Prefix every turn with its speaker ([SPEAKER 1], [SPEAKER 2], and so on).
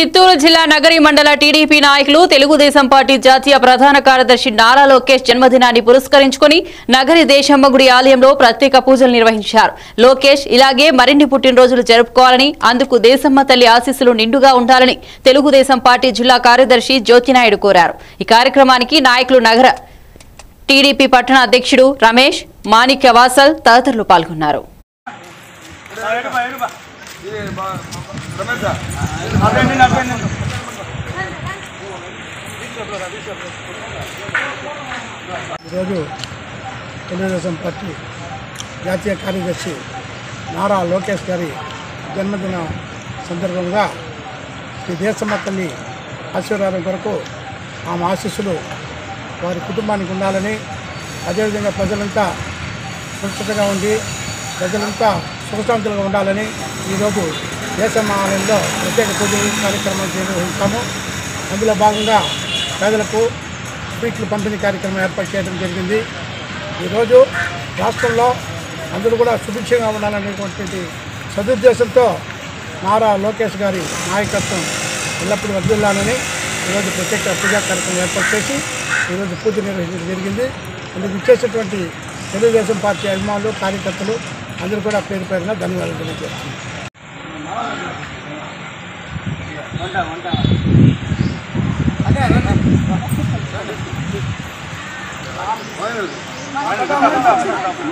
[SPEAKER 1] చిత్తూరు జిల్లా నగరి మండల టీడీపీ నాయకులు తెలుగుదేశం పార్టీ జాతీయ ప్రధాన కార్యదర్శి నారా లోకేష్ జన్మదినాన్ని పురస్కరించుకుని నగరి దేశమ్మ గుడి ఆలయంలో ప్రత్యేక పూజలు నిర్వహించారు. లోకేష్ ఇలాగే మరిన్ని పుట్టినరోజులు జరుపుకోవాలని అందుకు దేశమ్మ తల్లి ఆశీస్సులు నిండుగా ఉండాలని తెలుగుదేశం పార్టీ జిల్లా కార్యదర్శి జ్యోతినాయుడు కోరారు. ఈ కార్యక్రమానికి నాయకులు నగర టీడీపీ పట్టణ అధ్యక్షుడు రమేష్ మాణిక్య వాసల్ తదితరులు పాల్గొన్నారు.
[SPEAKER 2] ఈరోజు తెలుగుదేశం పార్టీ జాతీయ కార్యదర్శి నారా లోకేష్ గారి జన్మదిన సందర్భంగా ఈ దేశమ్మ తల్లి ఆశీర్వాదం కొరకు ఆమె ఆశీస్సులు వారి కుటుంబానికి ఉండాలని అదేవిధంగా ప్రజలంతా సురక్షితంగా ఉండి ప్రజలంతా సుఖశాంతులుగా ఉండాలని ఈరోజు దేశం ఆలయంలో ప్రత్యేక పూజలు కార్యక్రమం నిర్వహిస్తాము. అందులో భాగంగా పేదలకు స్వీట్లు పంపిణీ కార్యక్రమం ఏర్పాటు చేయడం జరిగింది. ఈరోజు రాష్ట్రంలో అందరూ కూడా సుభిక్షంగా ఉండాలనేటువంటి సదుద్దేశంతో నారా లోకేష్ గారి నాయకత్వం ఎల్లప్పుడూ వర్దిల్లాలని ఈరోజు ప్రత్యేక పూజా కార్యక్రమం ఏర్పాటు చేసి ఈరోజు పూజ నిర్వహించడం జరిగింది. అందుకు ఇచ్చేసినటువంటి తెలుగుదేశం పార్టీ అభిమానులు కార్యకర్తలు అందరూ కూడా పేరు పేరున ధన్యవాదాలు తెలియజేస్తున్నారు